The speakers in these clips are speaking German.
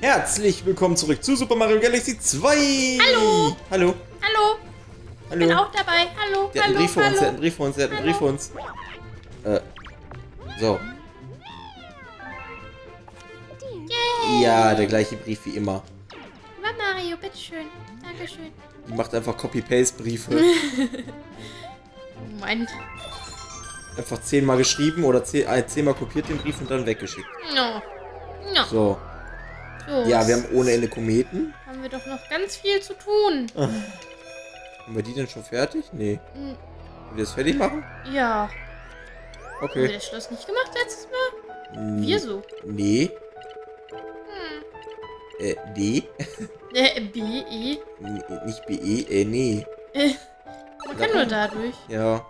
Herzlich willkommen zurück zu Super Mario Galaxy 2. Hallo. Hallo. Hallo, ich Hallo. bin auch dabei. Hallo, Der hat einen Brief für uns, der hat einen Brief für uns, der hat einen Brief für uns. Äh, so. Yay. Ja, der gleiche Brief wie immer. Na Mario, bitteschön. Dankeschön. Die macht einfach Copy-Paste-Briefe. Moment. einfach zehnmal geschrieben oder äh, zehnmal kopiert den Brief und dann weggeschickt. No. No. So. So. Ja, wir haben ohne Ende Kometen. haben wir doch noch ganz viel zu tun. Haben wir die denn schon fertig? Nee. Hm, Wollen wir das fertig machen? Ja. Haben wir Okay. das Schloss nicht gemacht letztes Mal? Hm, Wir so. Nee. Hm. Äh, nee. Äh, B, E. Nicht BE, äh, nee. Äh, man kann nur dadurch. Ja.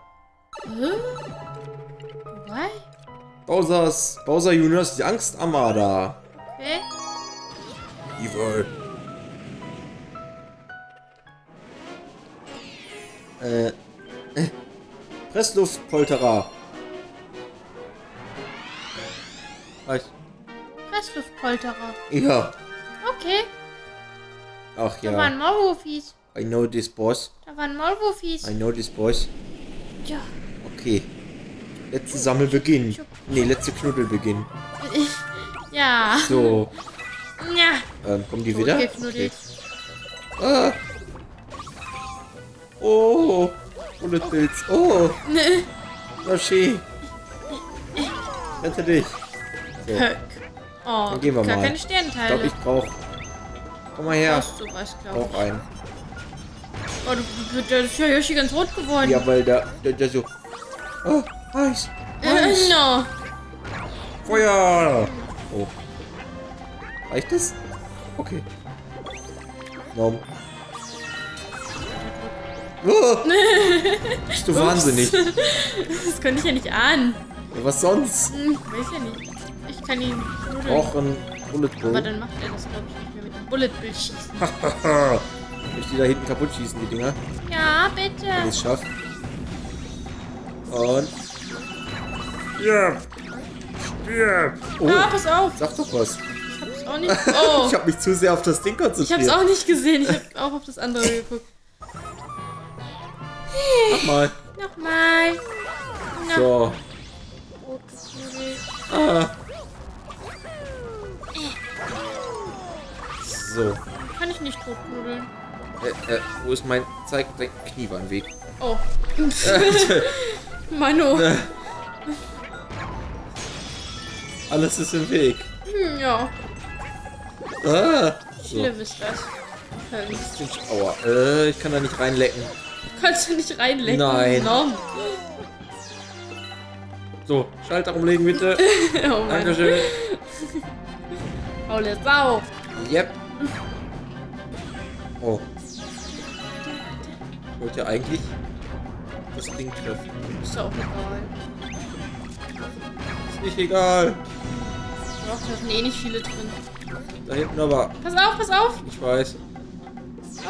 Hä? Why? Bowser's, Bowser Juniors, die Angst Armada. Okay. Evil. Äh, äh, Pressluftpolterer. Was? Pressluftpolterer. Ja. Okay. Ach Da ja. waren Maulwurfis. I know this boss. Da waren Maulwurfis. I know this boss. Ja. Okay. Letzte Sammelbeginn. Nee, letzte Knuddelbeginn. Ja. So. Ja. Ähm, kommen die wieder? Totgeknuddelt. Ah. Oh. Bullet Bills. Oh. Ne. Yoshi. Rette dich. So. Höck. Oh, Dann gehen wir mal. Ich glaube, ich brauche. Komm mal her. Brauchst du was, Brauch einen. ich. Oh, du, der ist ja Yoshi ganz rot geworden. Ja, weil der, der, der so. Oh, heiß. Äh, Heiß. no. Feuer. Oh. Reicht das? Okay. Nom. Oh. Bist du wahnsinnig. Ja, Das konnte ich ja nicht ahnen. was sonst? Hm, weiß ja nicht. Ich kann ihn knuddeln. Brauchen Bullet Aber Bill. dann macht er das, glaube ich, nicht mehr mit dem Bullet Bill schießen. Hahaha. ich die da hinten kaputt schießen, die Dinger. Ja, Wenn ich bitte. es schaffe. Und. Ja. Stirb. Oh, Ah, pass auf. sag doch was. Auch nicht. Oh. Ich habe mich zu sehr auf das Ding Ich konzentriert. hab's auch nicht gesehen. Ich hab auch auf das andere geguckt. Mach mal. Nochmal. Na, So. Ah. So. Kann ich nicht totknudeln. Äh, äh, wo ist mein... Zeig dein Knie war im Weg. Oh. Mano. Alles ist im Weg. Hm, ja. Ah. So. Schlimm ist das. Aua. Äh, ich kann da nicht reinlecken. Kannst du nicht reinlecken? Nein. Nom. So, Schalter umlegen bitte. Oh Mann. Dankeschön. Faule Sau. Yep. Oh. Ich wollte ja eigentlich das Ding treffen. Ist doch auch egal. Ist nicht egal. Doch, da sind eh nicht viele drin. Da hinten aber. Pass auf, pass auf. Ich weiß.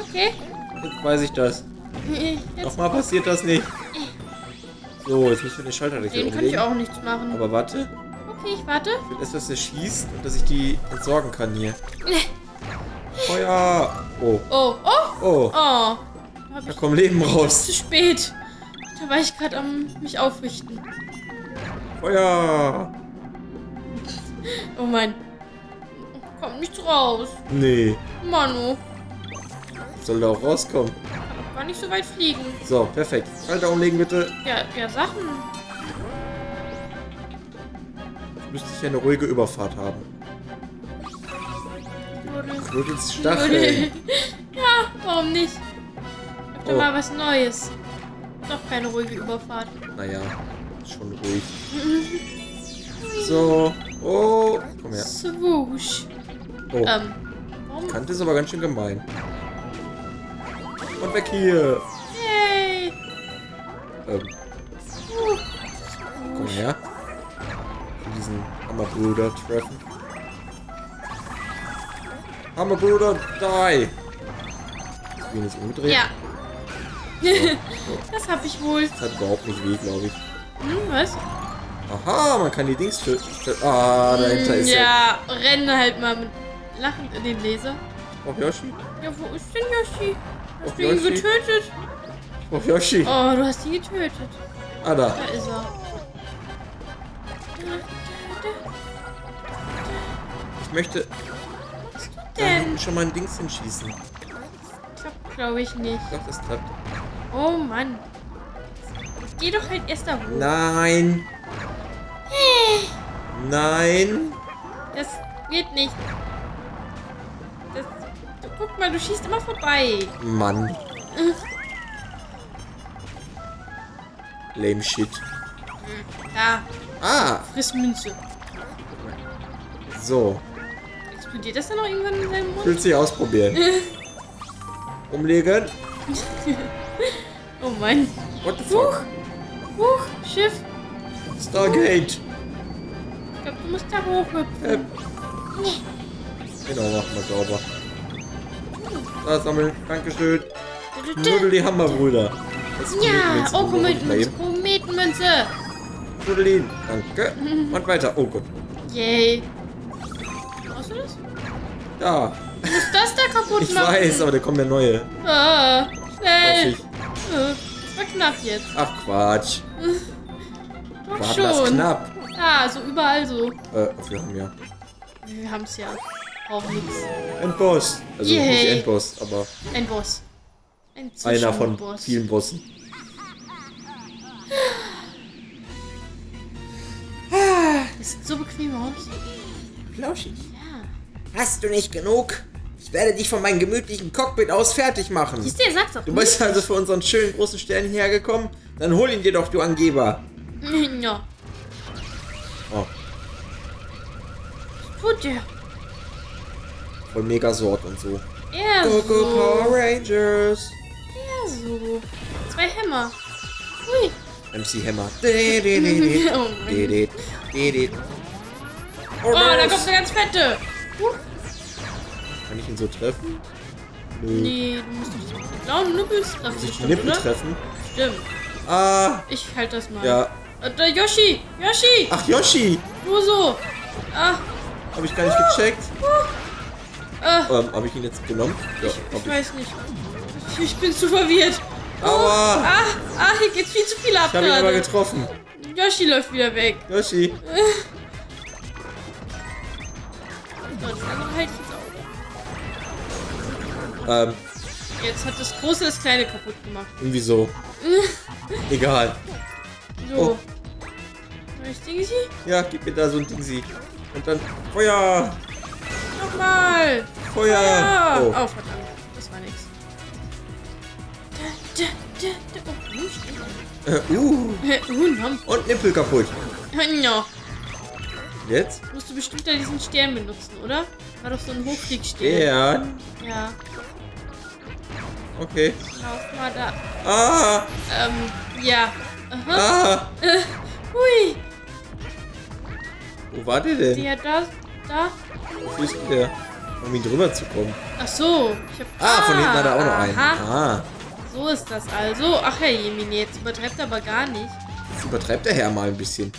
Okay. Jetzt weiß ich das. Jetzt, Nochmal passiert das nicht. So, jetzt müssen wir den Schalterdeckel den kann ich auch nichts machen. Aber warte. Okay, ich warte. Ich will erst, dass der schießt und dass ich die entsorgen kann hier. Feuer! Oh, Oh, oh, oh. oh. Da Da kommen Leben raus. zu spät. Da war ich gerade am mich aufrichten. Feuer! Oh mein. Kommt nichts raus. Nee, Manu. soll da auch rauskommen. Gar nicht so weit fliegen. So, perfekt. Schalter umlegen bitte. Ja, ja, Sachen. Müsste ich ja eine ruhige Überfahrt haben. Knuddel. Knuddels Stacheln. ja, warum nicht? Hab doch Oh. mal was Neues. Doch keine ruhige Überfahrt. Naja, schon ruhig. So. Oh. Komm her. Swoosh. Oh. Ähm, warum? Kante ist aber ganz schön gemein. Und weg hier. Yay. Ähm, komm mal her. Will diesen Hammerbruder treffen. Hammerbruder, die! Ist Venus umgedreht? Ja, So, so. das hab ich wohl. Das hat überhaupt nicht weh, glaube ich. Hm, was? Aha, man kann die Dings ah, dahinter ist er. ja, renne halt mal mit. Lachend in den Laser. Oh, Yoshi. Ja, wo ist denn Yoshi? Hast Och, du ihn Yoshi. getötet? Oh, Yoshi. Oh, du hast ihn getötet. Ah, da. Da ist er. Ich möchte Was da denn? schon mal ein Dings hinschießen. Klappt, glaube ich, nicht. Doch, das klappt. Oh Mann. Geh doch halt erst da hoch. Nein. Nein. Das wird nicht. Guck mal, du schießt immer vorbei. Mann. Lame shit. Da, Ah, friss Münze. so. Explodiert das dann noch irgendwann in seinem Mund? Willst du dich ausprobieren? Umlegen. Oh Mann. What the Huch. fuck? Huch, Schiff. Stargate. Ich glaube, du musst da hochhüpfen. Äh, genau, machen wir sauber. Da sammeln. Dankeschön. Knuddel die Hammerbrüder. Ja, oh, Kometenmünze. Kometenmünze. Knuddel ihn. Danke. Und weiter. Oh Gott. Yay. Brauchst du das? Ja. Du musst das da kaputt Ich machen. weiß, aber da kommen ja neue. Ah, schnell. ich. Äh, Das war knapp jetzt. Ach Quatsch. Doch War schon. das knapp? Ja, so überall so. Äh, wir haben ja. Wir haben's ja. Brauchen nichts. Endboss. Also Yay. nicht Endboss, aber Ein Boss. Ein einer von Zwischenboss. vielen Bossen. Das sieht so bequem aus. Flauschig. Ja. Hast du nicht genug? Ich werde dich von meinem gemütlichen Cockpit aus fertig machen. Siehst du, er sagt's doch. Du bist also für unseren schönen großen Stern hierher gekommen? Dann hol ihn dir doch, du Angeber. Ja. Oh, Tut der. Voll Megasort und so. Er Go, go, so. Power Rangers. Er so. Zwei Hämmer. Hui. MC Hammer. Oh. Oh, da kommt eine ganz fette. Huh. Kann ich ihn so treffen? Nö. Nee, du musst doch die blauen Nippels treffen. Muss ich die Nippel treffen? Stimmt. Ah, Ich halte das mal. ja. Äh, da Yoshi! Yoshi! Ach, Yoshi. Nur so! Ah, Habe ich gar nicht gecheckt. Ah, Ähm, habe ich ihn jetzt genommen? Ja, ich ich. weiß nicht. Ich bin zu verwirrt. Aua. Ah, ah, hier geht viel zu viel ab Ich habe ihn aber getroffen. Yoshi läuft wieder weg. Yoshi. So, das andere halte ich jetzt auch. Ähm, Jetzt hat das große das kleine kaputt gemacht. irgendwie so. Egal. So. Oh. Ding sie? Ja, gib mir da so ein Ding sie. Und dann Feuer. Nochmal! Feuer. Ah. Oh. Oh. verdammt. Das war nix. Da, da, da. Oh. Äh, uh. Uh, Nom. Und Nippel kaputt. Ja. Jetzt? Musst du bestimmt da diesen Stern benutzen, oder? War doch so ein Hochfliegstern. Stern. Ja. Okay. Lauf mal da. Ah. Ähm, ja. Aha. Ah. Äh, hui. Wo war der denn? Der da, da. Denn der? Um ihn drüber zu kommen. Ach so. Ich hab, Ah, von hinten hat er auch noch einen. Aha. Ah. So ist das also. Ach, Herr Jemine, jetzt übertreibt er aber gar nicht. Das übertreibt der Herr mal ein bisschen.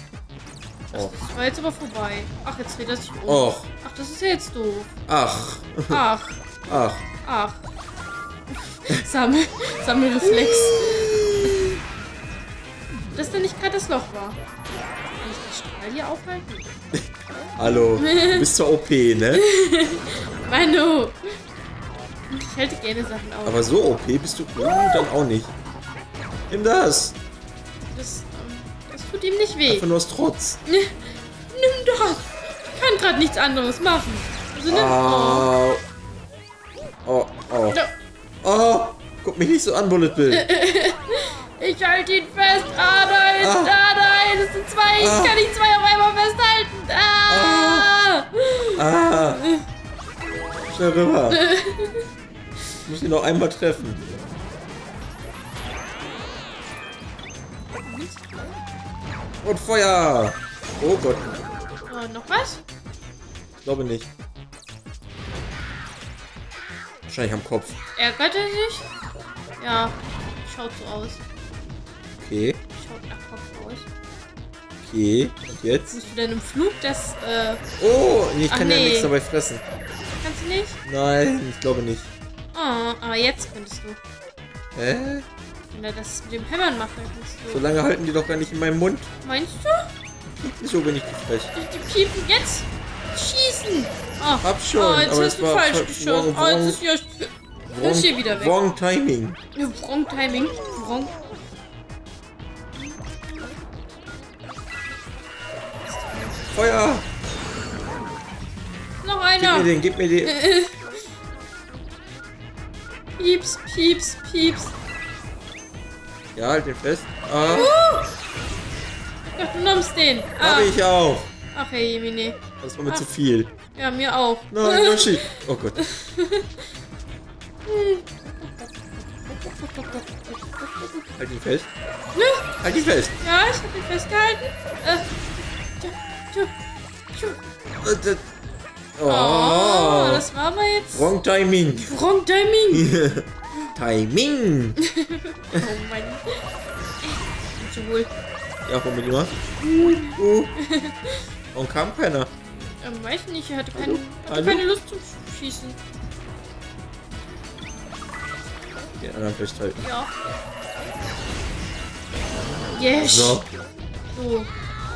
Oh. Das war jetzt aber vorbei. Ach, jetzt dreht er sich um. Och. Ach, das ist ja jetzt doof. Ach. Ach, Ach. ach. Sammel, Sammelreflex. Dass da nicht gerade das Loch war. Strahl hier aufhalten? Hallo. Du bist zur OP, ne? Manu! Ich halte gerne Sachen auf. Aber so OP bist du uh, dann auch nicht. Nimm das. das, ähm, das tut ihm nicht weh. Einfach nur aus Trotz. Nimm das! Ich kann gerade nichts anderes machen. Also nimm. Oh, oh. Ja, Oh. Guck mich nicht so an, Bullet Bill. Ich halte ihn fest. Ah nein, ah, Ah. Nein, es sind zwei. Ich Ah. kann nicht zwei auf einmal festhalten. Ah! Ah. Schnell rüber. Ich muss ihn noch einmal treffen. Und Feuer. Oh Gott. Oh, noch was? Ich glaube nicht. Wahrscheinlich am Kopf. Ärgert er sich? Ja, schaut so aus. Okay. Schaut nach Kopf aus. Okay, und jetzt? Musst du denn im Flug das, äh, Oh, nee, ich Ach, kann ja nee. nichts dabei fressen. kannst du nicht? Nein, ich glaube nicht. Oh, aber jetzt könntest du. Hä? Wenn er das mit dem Hämmern macht, dann kannst du. So lange halten die doch gar nicht in meinem Mund. Meinst du? Wieso bin ich die frech? Die, die piepen jetzt? Schießen! Oh, Hab schon, oh jetzt aber hast es du falsch fa- geschossen. wrong- Oh, jetzt ist ja. Das ist hier wieder weg. Wrong Timing. Wrong Timing. Wrong. Feuer! Noch Gib einer. mir den, gib mir den. Pieps, pieps, pieps. Ja, halt den fest. Ah, Ach, du nimmst den. Ah. hab ich auch. Ach, hey, Jemine. Das war mir zu viel. Ja, mir auch. Nein, Yoshi. Oh Gott. Halt ihn fest. Halt ihn fest. Ja, ich hab ihn festgehalten. Äh, Oh, Oh, das war aber jetzt. wrong Timing. Wrong Timing. Timing. Oh Mann. Joel. Ja, komm mit dir mal. Uh. Warum kam keiner? Ähm, weiß nicht, er hatte, kein, hatte keine Lust zum Schießen. Den anderen festhalten. Ja. Yes. So, So,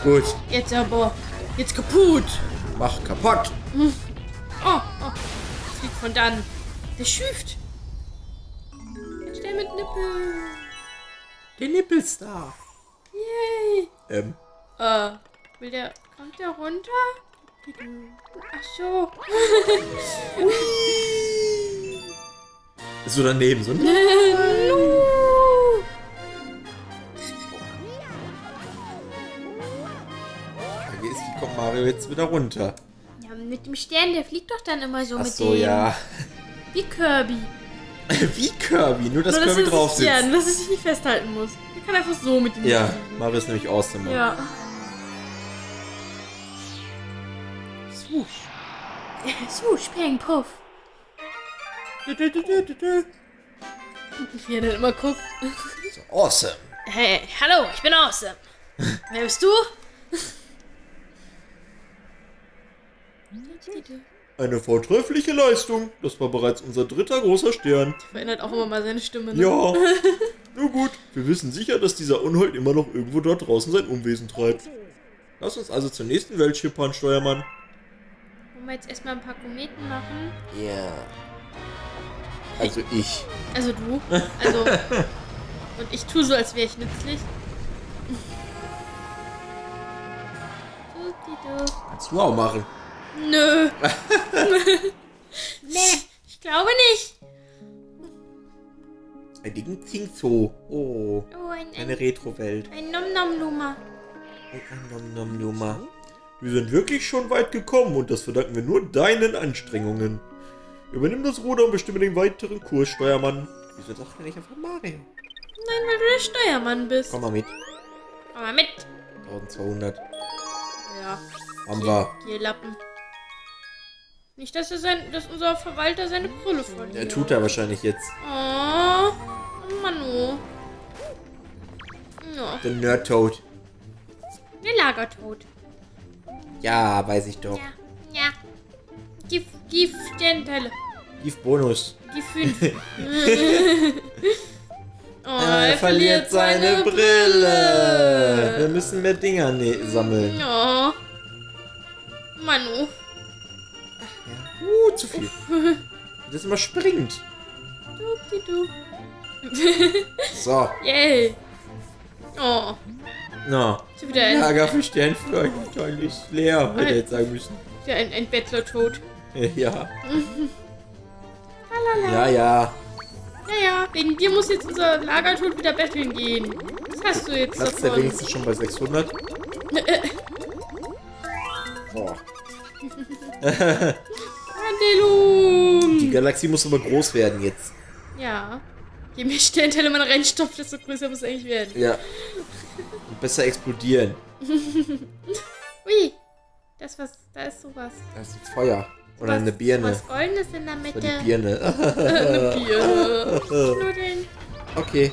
gut. jetzt aber. Jetzt kaputt. Mach kaputt. Oh, oh. Fliegt von dann. Der schüft. Stell mit Nippel. Den Nippelstar. Yay. Ähm, Äh, will der. Kommt der runter? Ach so. ist so daneben, so. Mario jetzt wieder runter? Ja, mit dem Stern, der fliegt doch dann immer so Ach mit so, dem. ja. Wie Kirby. Wie Kirby, nur dass Nur, Kirby es- drauf sitzt. Ja, nur, dass es sich nicht festhalten muss. Der kann einfach so mit dem Ja, fliegen. Mario ist nämlich awesome. Mann. Ja. Swoosh. Swoosh, Peng, Puff. Du, du, du, du, du, du. Wie er dann immer guckt. So, awesome. Hey, hallo, ich bin Awesome. Wer bist du? Eine vortreffliche Leistung. Das war bereits unser dritter großer Stern. Verändert auch immer mal seine Stimme. Ne? Ja. Nur gut. Wir wissen sicher, dass dieser Unhold immer noch irgendwo dort draußen sein Unwesen treibt. Lass uns also zur nächsten Welt schippern, Steuermann. Wollen wir jetzt erstmal ein paar Kometen machen? Ja. Also ich. Also du. Also. und ich tue so, als wäre ich nützlich. Kannst du auch machen. Nö. nee, ich glaube nicht. I didn't think so. Oh, Oh, ein, eine ein, Retro-Welt. ein Nom-Nom-Luma. Nom, nom, Nummer. Wir sind wirklich schon weit gekommen und das verdanken wir nur deinen Anstrengungen. Übernimm das Ruder und bestimme den weiteren Kurs, Steuermann. Wieso sagt er nicht einfach Mario? Nein, weil du der Steuermann bist. Komm mal mit. Komm mal mit. 1200. Ja. Haben wir. Hier Lappen. Nicht, dass, er sein, dass unser Verwalter seine Brille verliert. Der tut er wahrscheinlich jetzt. Oh, Manu. Ja, Der Nerd-Toad. der Lagertod. Ja, weiß ich doch. Ja, ja. Die, die Sternteile. Gift Bonus. Die fünf. oh, er verliert seine Brille. Wir müssen mehr Dinger ne sammeln. Ja. Manu. Uh, zu viel. Das immer springt. Du, So. Yay. Oh, Na. schon wieder ein, Lager für Sternfleuchtein ist leer, hätte er jetzt sagen müssen. wieder ein, ein Bettlertod. Ja. Lalala. Ja, ja. Naja, wegen dir muss jetzt unser Lagertod wieder betteln gehen. Was hast du jetzt Platz der davon? wenigstens schon bei 600. Handelung. Die Galaxie muss aber groß werden jetzt. Ja. Je mehr Sternteile man reinstopft, desto größer muss es eigentlich werden. Ja. Und besser explodieren. Ui. Das was, da ist sowas. Das ist ein Feuer. Oder was, eine Birne. Was Goldenes in der Mitte. die Birne. Eine Birne. Knuddeln. okay.